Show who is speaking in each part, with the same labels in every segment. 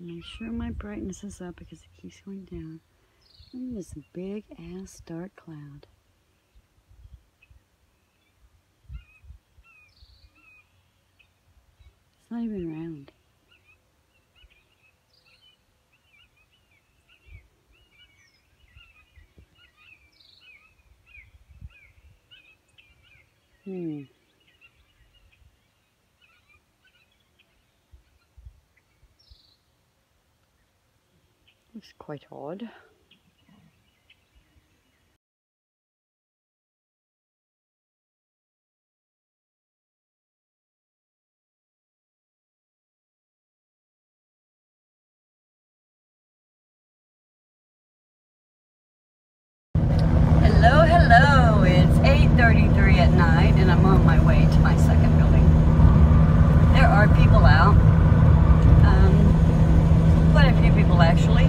Speaker 1: Make sure my brightness is up because it keeps going down. Look at this big ass dark cloud. It's not even round. Hmm. Looks quite odd. Hello, hello. It's 8.33 at night and I'm on my way to my second building. There are people out. Um, quite a few people actually.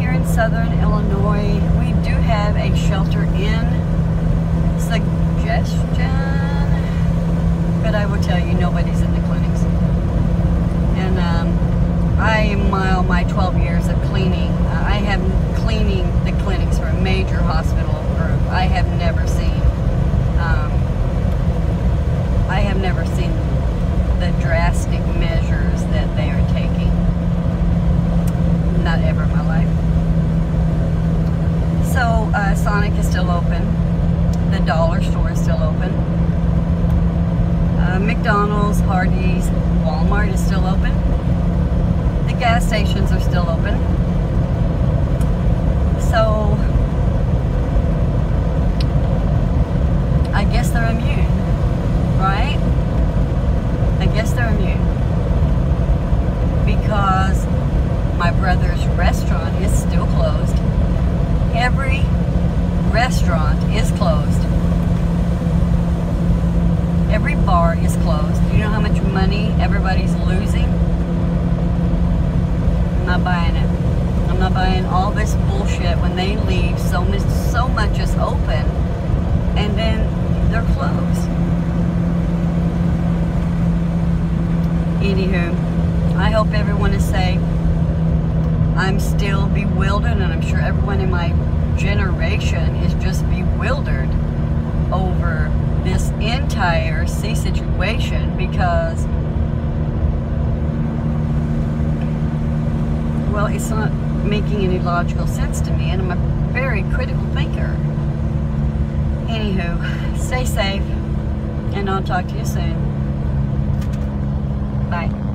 Speaker 1: Here in southern Illinois, we do have a shelter in suggestion, but I will tell you nobody's in the clinics. And um, I mile my 12 years of cleaning. Uh, I have cleaning the clinics for a major hospital group. I have never seen, um, I have never seen the drastic measures that they are taking. Not ever in my life. So uh, Sonic is still open. The dollar store is still open. Uh, McDonald's, Hardee's, Walmart is still open. The gas stations are still open. So I guess they're immune, right? I guess they're immune because my brother's restaurant is still closed. Every restaurant is closed. Every bar is closed. You know how much money everybody's losing? I'm not buying it. I'm not buying all this bullshit when they leave so much so much is open and then they're closed. Anywho, I hope everyone is safe. I'm still bewildered and I'm sure everyone in my generation is just bewildered over this entire sea situation because well it's not making any logical sense to me and I'm a very critical thinker. Anywho, stay safe and I'll talk to you soon. Bye.